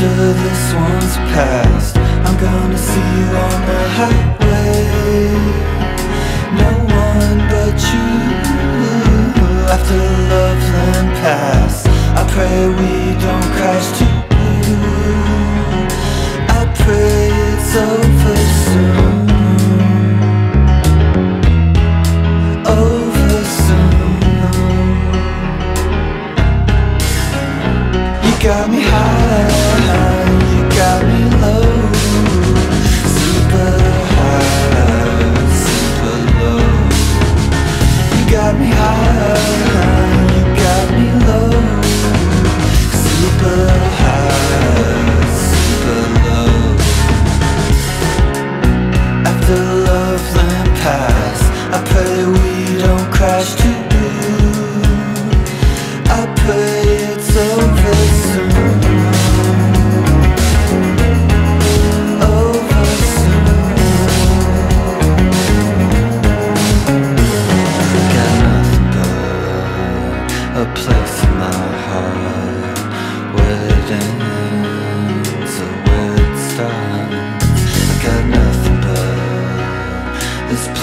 years past I'm gonna see you on the highway. No one but you After Loveland Pass I pray we don't crash too. I pray it's over soon. Over soon. You got me high, This